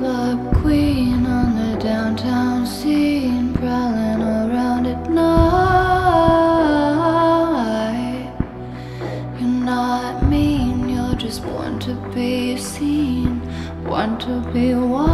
club queen on the downtown scene, prowling around at night. You're not mean, you're just born to be seen, born to be wild.